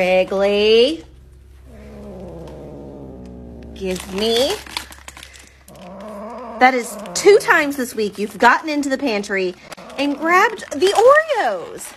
Wrigley. Give me. That is two times this week you've gotten into the pantry and grabbed the Oreos.